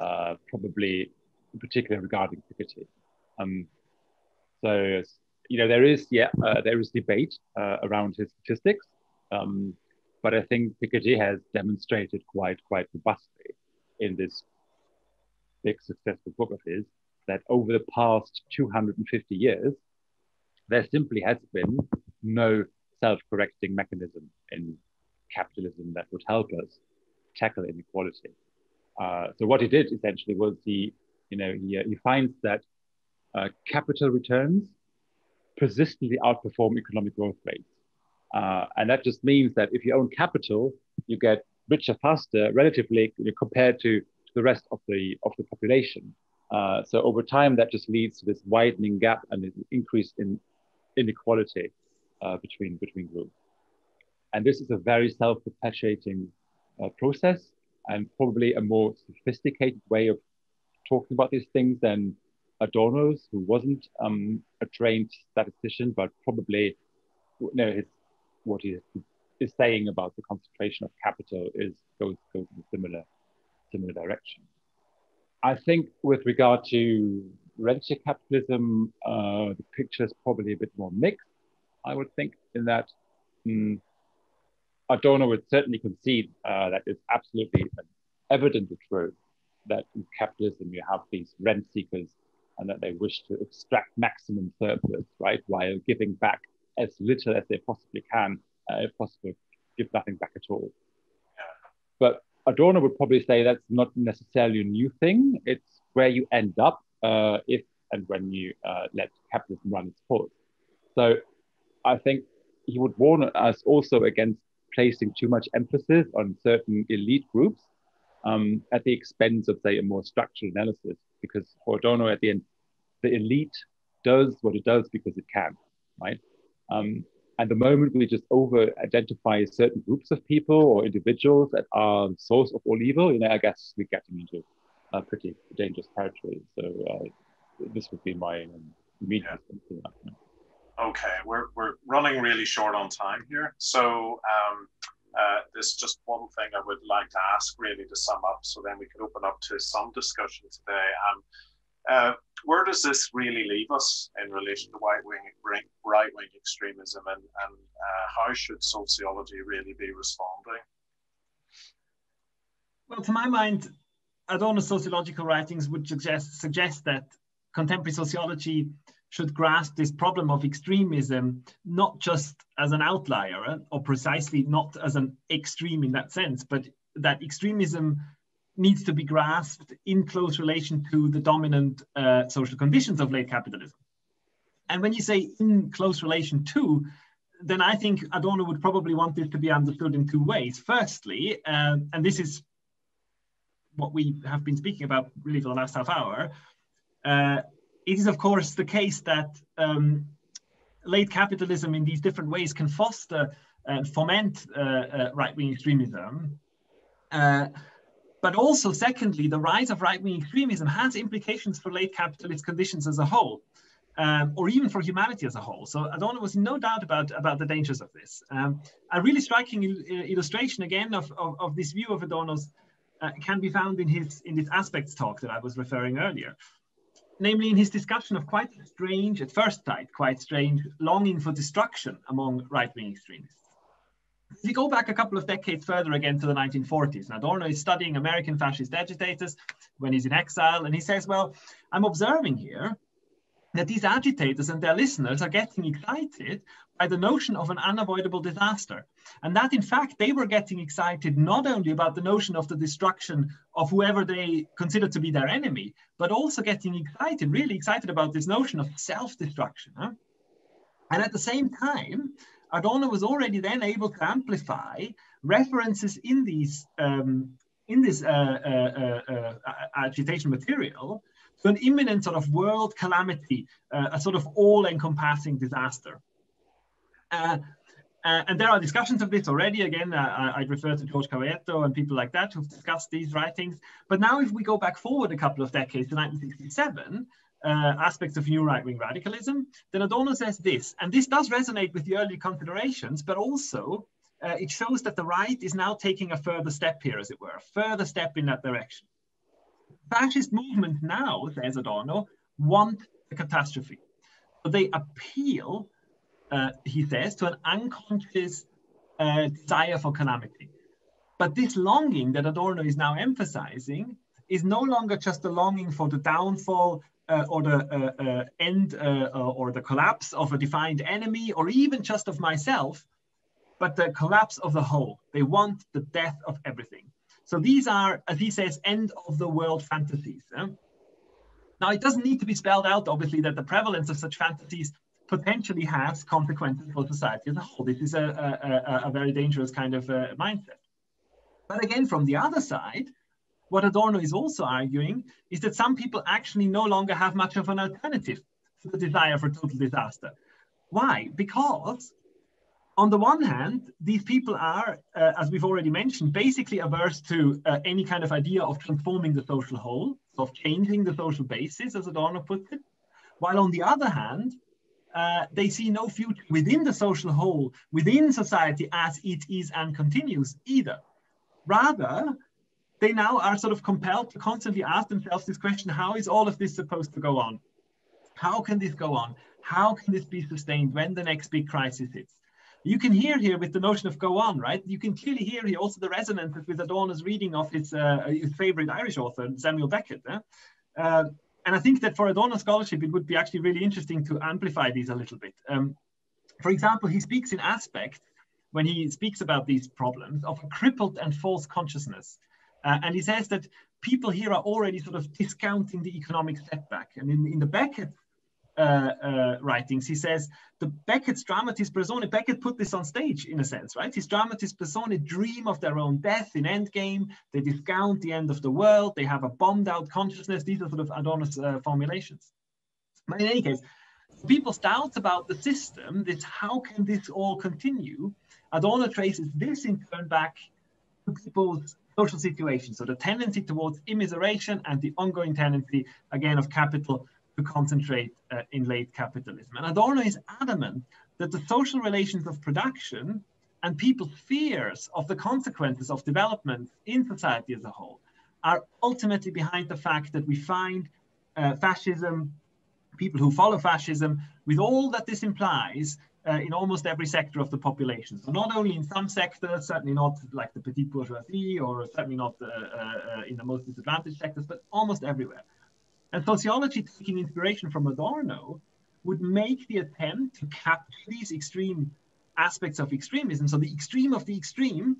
uh, probably in particular regarding Piketty. Um, so, you know, there is, yeah, uh, there is debate uh, around his statistics, um, but I think Piketty has demonstrated quite, quite robustly in this big successful book of his that over the past 250 years, there simply has been no self-correcting mechanism in capitalism that would help us tackle inequality. Uh, so what he did essentially was he, you know, he, uh, he finds that uh, capital returns persistently outperform economic growth rates. Uh, and that just means that if you own capital, you get richer faster relatively compared to, to, the rest of the, of the population. Uh, so over time, that just leads to this widening gap and an increase in inequality uh, between, between groups. And this is a very self-perpetuating uh, process and probably a more sophisticated way of talking about these things than Adorno's, who wasn't um, a trained statistician, but probably you know, his, what he is saying about the concentration of capital is goes, goes in a similar, similar direction. I think with regard to rentier capitalism, uh, the picture is probably a bit more mixed, I would think, in that mm, Adorno would certainly concede uh, that it's absolutely evidently true that in capitalism you have these rent seekers and that they wish to extract maximum surplus, right, while giving back as little as they possibly can, uh, if possible, give nothing back at all. But Adorno would probably say that's not necessarily a new thing. It's where you end up uh, if and when you uh, let capitalism run its course. So I think he would warn us also against placing too much emphasis on certain elite groups um, at the expense of, say, a more structural analysis. Because for Adorno, at the end, the elite does what it does because it can, right? Um, and the moment we just over identify certain groups of people or individuals that are source of all evil, you know, I guess we're getting into a pretty dangerous territory. So uh, this would be my um, immediate yeah. Okay, we're, we're running really short on time here. So um, uh, there's just one thing I would like to ask really to sum up so then we can open up to some discussion today. Um, uh, where does this really leave us in relation to right wing right wing extremism, and, and uh, how should sociology really be responding? Well, to my mind, Adorno's sociological writings would suggest suggest that contemporary sociology should grasp this problem of extremism not just as an outlier eh, or precisely not as an extreme in that sense, but that extremism needs to be grasped in close relation to the dominant uh, social conditions of late capitalism. And when you say in close relation to, then I think Adorno would probably want this to be understood in two ways. Firstly, uh, and this is what we have been speaking about really for the last half hour, uh, it is of course the case that um, late capitalism in these different ways can foster and foment uh, uh, right-wing extremism. Uh, but also, secondly, the rise of right wing extremism has implications for late capitalist conditions as a whole, um, or even for humanity as a whole. So Adorno was no doubt about, about the dangers of this. Um, a really striking il illustration, again, of, of, of, this view of Adorno's uh, can be found in his in this aspects talk that I was referring earlier. Namely, in his discussion of quite strange, at first sight, quite strange longing for destruction among right wing extremists. If you go back a couple of decades further again to the 1940s, now Adorno is studying American fascist agitators when he's in exile, and he says, well, I'm observing here that these agitators and their listeners are getting excited by the notion of an unavoidable disaster. And that, in fact, they were getting excited not only about the notion of the destruction of whoever they consider to be their enemy, but also getting excited, really excited about this notion of self destruction. Huh? And at the same time, Adorno was already then able to amplify references in these um, in this uh, uh, uh, uh agitation material to an imminent sort of world calamity, uh, a sort of all-encompassing disaster. Uh, and there are discussions of this already. Again, I, would refer to George Cavalletto and people like that who've discussed these writings. But now, if we go back forward a couple of decades to 1967, uh, aspects of new right-wing radicalism, then Adorno says this, and this does resonate with the early considerations, but also uh, it shows that the right is now taking a further step here, as it were, a further step in that direction. Fascist movement now, says Adorno, want a catastrophe. They appeal, uh, he says, to an unconscious uh, desire for calamity. But this longing that Adorno is now emphasizing is no longer just a longing for the downfall uh, or the uh, uh, end uh, or the collapse of a defined enemy or even just of myself, but the collapse of the whole. They want the death of everything. So these are, as he says, end of the world fantasies. Now, it doesn't need to be spelled out, obviously, that the prevalence of such fantasies potentially has consequences for society as a whole. This is a, a, a very dangerous kind of uh, mindset. But again, from the other side, what Adorno is also arguing is that some people actually no longer have much of an alternative to the desire for total disaster. Why? Because on the one hand, these people are, uh, as we've already mentioned, basically averse to uh, any kind of idea of transforming the social whole, of changing the social basis, as Adorno puts it. While on the other hand, uh, they see no future within the social whole, within society as it is and continues either. Rather, they now are sort of compelled to constantly ask themselves this question how is all of this supposed to go on? How can this go on? How can this be sustained when the next big crisis hits? You can hear here with the notion of go on, right? You can clearly hear here also the resonance with Adorno's reading of his, uh, his favorite Irish author, Samuel Beckett. Eh? Uh, and I think that for Adorno scholarship, it would be actually really interesting to amplify these a little bit. Um, for example, he speaks in aspect when he speaks about these problems of a crippled and false consciousness. Uh, and he says that people here are already sort of discounting the economic setback. And in, in the Beckett writings, he says the Beckett's dramatis personae, Beckett put this on stage in a sense, right? His dramatis personae dream of their own death in Endgame. They discount the end of the world. They have a bombed out consciousness. These are sort of Adorno's uh, formulations. But in any case, people's doubts about the system, that how can this all continue? Adorno traces this in turn back to people's social situation. So the tendency towards immiseration and the ongoing tendency, again, of capital to concentrate uh, in late capitalism. And Adorno is adamant that the social relations of production and people's fears of the consequences of development in society as a whole are ultimately behind the fact that we find uh, fascism, people who follow fascism, with all that this implies, uh, in almost every sector of the population. So not only in some sectors, certainly not like the petite bourgeoisie, or certainly not uh, uh, in the most disadvantaged sectors, but almost everywhere. And sociology, taking inspiration from Adorno, would make the attempt to capture these extreme aspects of extremism, so the extreme of the extreme,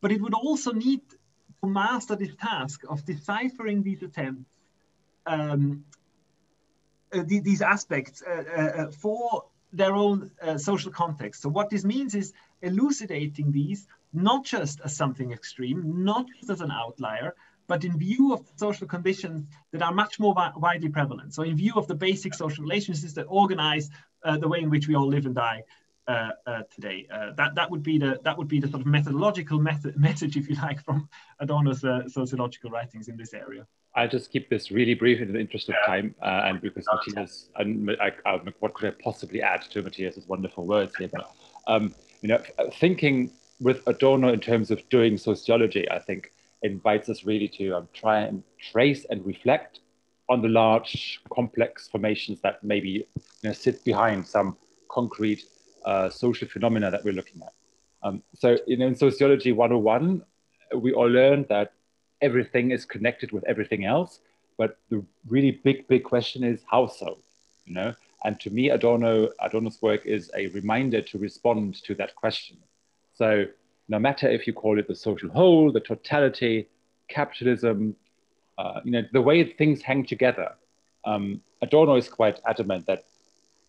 but it would also need to master this task of deciphering these attempts, um, uh, the, these aspects uh, uh, uh for their own uh, social context. So what this means is elucidating these not just as something extreme, not just as an outlier, but in view of social conditions that are much more widely prevalent. So in view of the basic social relationships that organize uh, the way in which we all live and die uh, uh, today. Uh, that that would be the that would be the sort of methodological method, message, if you like, from Adorno's uh, sociological writings in this area. I'll just keep this really brief in the interest of time, uh, and because Matthias, and I, I, what could I possibly add to Matthias's wonderful words here? But um, you know, thinking with Adorno in terms of doing sociology, I think invites us really to um, try and trace and reflect on the large, complex formations that maybe you know, sit behind some concrete uh, social phenomena that we're looking at. Um, so, you know, in sociology 101, we all learned that everything is connected with everything else. But the really big, big question is how so? You know, and to me, Adorno, Adorno's work is a reminder to respond to that question. So no matter if you call it the social whole, the totality, capitalism, uh, you know, the way things hang together, um, Adorno is quite adamant that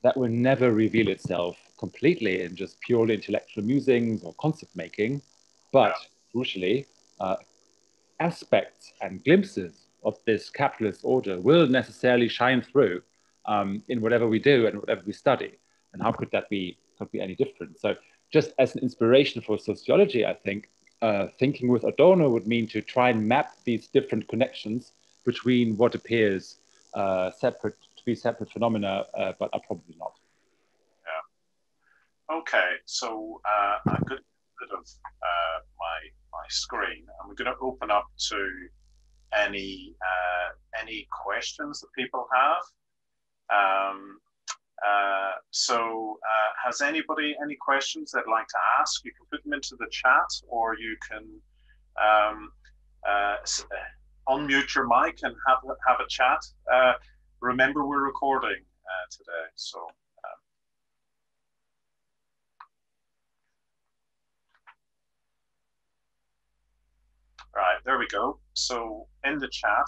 that will never reveal itself completely in just purely intellectual musings or concept making, but crucially, uh, aspects and glimpses of this capitalist order will necessarily shine through um, in whatever we do and whatever we study. And how could that be, could be any different? So just as an inspiration for sociology, I think uh, thinking with Adorno would mean to try and map these different connections between what appears uh, separate to be separate phenomena, uh, but are probably not. Yeah. Okay, so uh, I'm going to rid of uh, my my screen, and we're going to open up to any uh, any questions that people have. Um, uh, so, uh, has anybody any questions they'd like to ask? You can put them into the chat, or you can um, uh, uh unmute your mic and have have a chat. Uh, remember, we're recording today, so. Um, right, there we go. So in the chat,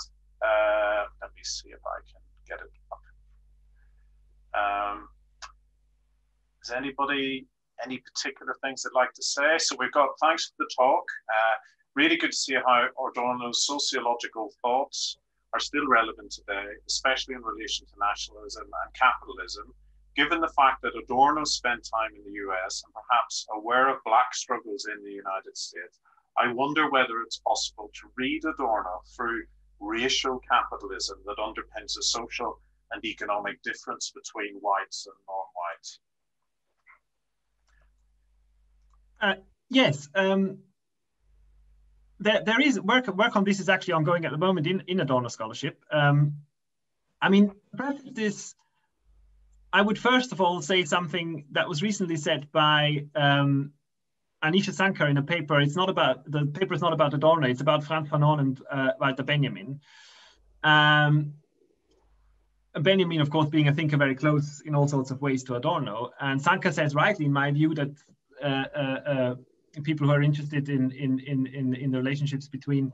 let me see if I can get it um, is anybody any particular things they'd like to say? So we've got thanks for the talk. Uh, really good to see how Adorno's sociological thoughts are still relevant today, especially in relation to nationalism and capitalism. Given the fact that Adorno spent time in the US and perhaps aware of Black struggles in the United States, I wonder whether it's possible to read Adorno through racial capitalism that underpins a social and economic difference between whites and non-whites? Uh, yes, um, there, there is work work on this is actually ongoing at the moment in, in Adorno scholarship. Um, I mean, this, I would first of all say something that was recently said by um, Anisha Sankar in a paper. It's not about the paper is not about Adorno. It's about Frantz Fanon and uh, Walter Benjamin. Um, Benjamin, of course, being a thinker very close in all sorts of ways to Adorno. And Sanka says rightly, in my view, that uh, uh, uh, people who are interested in, in, in, in, in the relationships between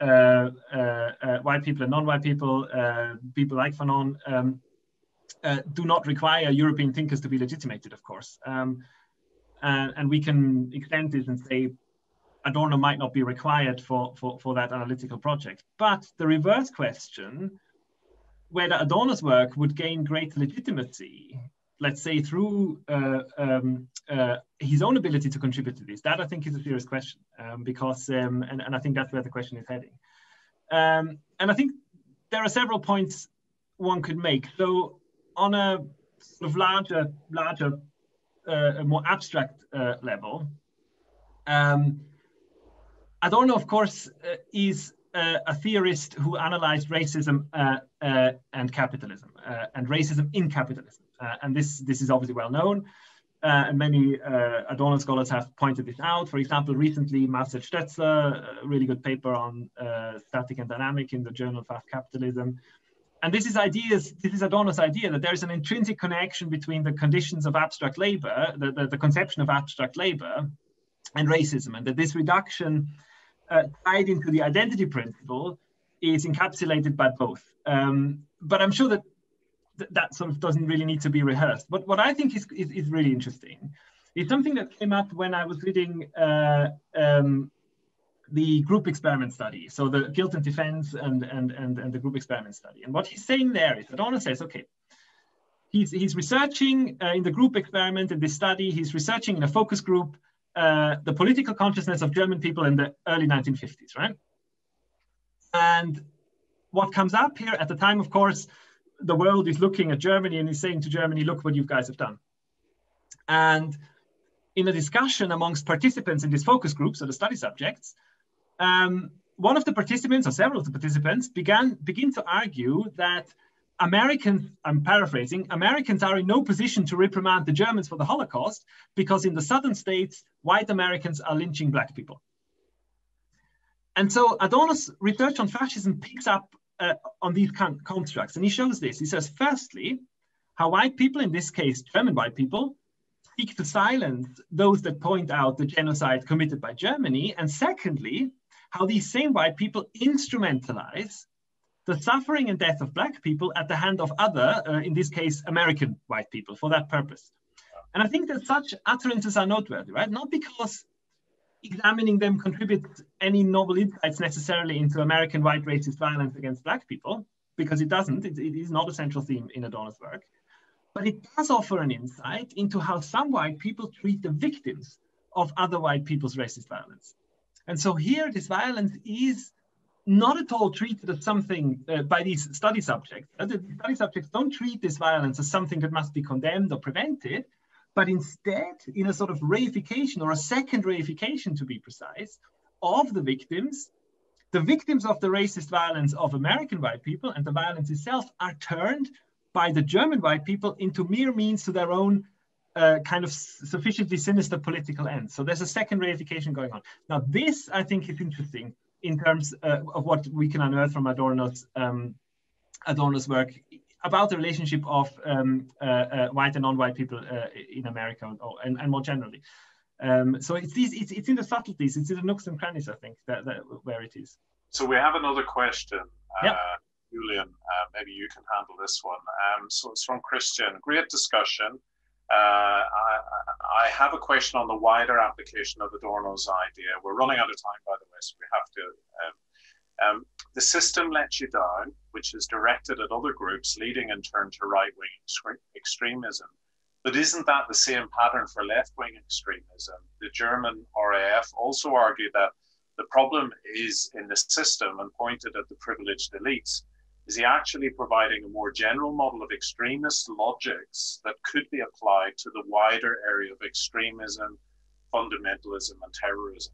uh, uh, uh, white people and non-white people, people like Fanon, um, do not require European thinkers to be legitimated, of course. Um, and, and we can extend this and say Adorno might not be required for, for, for that analytical project. But the reverse question, whether Adorno's work would gain greater legitimacy, let's say through uh, um, uh, his own ability to contribute to this, that I think is a serious question um, because, um, and, and I think that's where the question is heading. Um, and I think there are several points one could make. So on a sort of larger, larger, uh, a more abstract uh, level, um, Adorno, of course, uh, is uh, a theorist who analyzed racism uh, uh and capitalism uh, and racism in capitalism. Uh, and this, this is obviously well known. and many Adorno scholars have pointed this out. For example, recently, Marcel Stoetzler, a really good paper on static and dynamic in the journal Fast Capitalism. And this is ideas, this is Adorno's idea that there is an intrinsic connection between the conditions of abstract labor, the, the, the conception of abstract labor, and racism, and that this reduction uh, tied into the identity principle is encapsulated by both. Um, but I'm sure that th that sort of doesn't really need to be rehearsed. But what I think is, is, is really interesting is something that came up when I was reading uh, um, the group experiment study. So the guilt and defense and, and, and, and the group experiment study. And what he's saying there is that Adorno says, okay, he's, he's researching uh, in the group experiment in this study, he's researching in a focus group uh, the political consciousness of German people in the early 1950s, right? And what comes up here at the time, of course, the world is looking at Germany and is saying to Germany, look what you guys have done. And in a discussion amongst participants in this focus group, so the study subjects, um, one of the participants or several of the participants began begin to argue that Americans, I'm paraphrasing, Americans are in no position to reprimand the Germans for the Holocaust because in the southern states, white Americans are lynching black people. And so Adorno's research on fascism picks up uh, on these con constructs. And he shows this. He says, firstly, how white people, in this case, German white people, seek to silence those that point out the genocide committed by Germany. And secondly, how these same white people instrumentalize the suffering and death of black people at the hand of other, uh, in this case, American white people for that purpose. And I think that such utterances are noteworthy, right? Not because examining them contributes any novel insights necessarily into American white racist violence against black people, because it doesn't, it, it is not a central theme in Adorno's work, but it does offer an insight into how some white people treat the victims of other white people's racist violence. And so here, this violence is not at all treated as something uh, by these study subjects. Uh, the study subjects don't treat this violence as something that must be condemned or prevented, but instead, in a sort of reification or a second reification to be precise, of the victims, the victims of the racist violence of American white people and the violence itself are turned by the German white people into mere means to their own uh, kind of sufficiently sinister political ends. So there's a second reification going on. Now, this I think is interesting in terms uh, of what we can unearth from Adorno's um, Adorno's work about the relationship of um, uh, uh, white and non-white people uh, in America and, and more generally. Um, so it's, these, it's, it's in the subtleties, it's in the nooks and crannies, I think, that, that where it is. So we have another question, uh, Juljan. Uh, maybe you can handle this one. Um, so it's from Christian. Great discussion. Uh, I, I, have a question on the wider application of Adorno's idea. We're running out of time, by the way, so we have to. Um, um, the system lets you down, which is directed at other groups, leading in turn to right wing extremism. But isn't that the same pattern for left wing extremism? The German RAF also argued that the problem is in the system and pointed at the privileged elites is he actually providing a more general model of extremist logics that could be applied to the wider area of extremism, fundamentalism, and terrorism?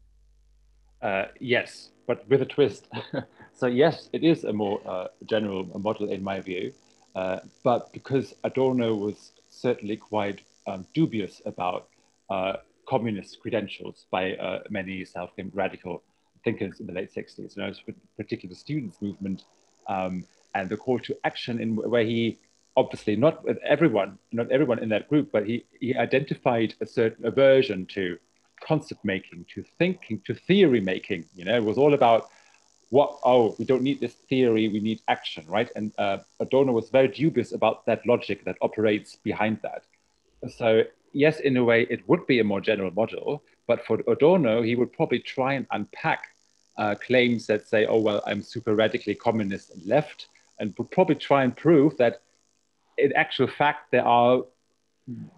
Uh, yes, but with a twist. so yes, it is a more uh, general model in my view, uh, but because Adorno was certainly quite um, dubious about uh, communist credentials by uh, many self-claimed radical thinkers in the late 60s, you know, particularly the students' movement um, and the call to action in where he obviously not with everyone, not everyone in that group, but he, he identified a certain aversion to concept making, to thinking, to theory making. You know, it was all about what, oh, we don't need this theory, we need action, right? And uh, Adorno was very dubious about that logic that operates behind that. So, yes, in a way, it would be a more general model, but for Adorno, he would probably try and unpack uh, claims that say, oh, well, I'm super radically communist and left, and probably try and prove that in actual fact, there are,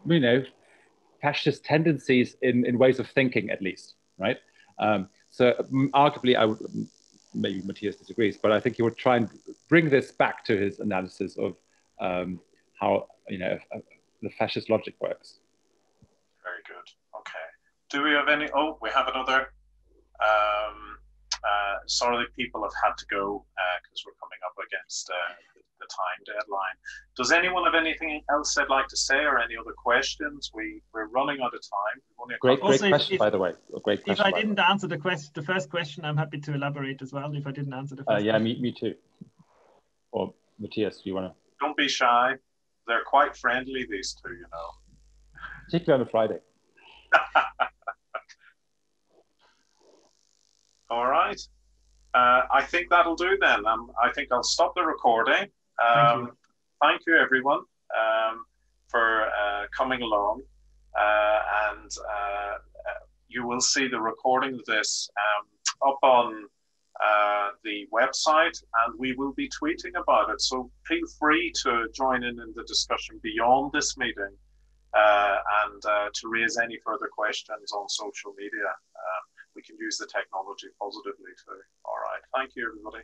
you know, fascist tendencies in, in ways of thinking, at least, right? Um, so arguably, I would, maybe Matthias disagrees, but I think he would try and bring this back to his analysis of um, how, you know, the fascist logic works. Very good. Okay. Do we have any? Oh, we have another. Um, uh, sorry, people have had to go because uh, we're coming up against uh, the time deadline. Does anyone have anything else they'd like to say or any other questions? We, we're running out of time. Great, great question, if, by the way. Great question. If I didn't answer the question, the first question, I'm happy to elaborate as well. If I didn't answer the uh, first uh, Yeah, me, me too. Or Matthias, do you want to? Don't be shy. They're quite friendly, these two, you know. Particularly on a Friday. All right. Uh, I think that'll do then. Um, I think I'll stop the recording. Um, thank, you. thank you, everyone, um, for uh, coming along. Uh, and uh, you will see the recording of this um, up on uh, the website, and we will be tweeting about it. So feel free to join in in the discussion beyond this meeting. Uh, and to raise any further questions on social media. We can use the technology positively too. All right. Thank you, everybody.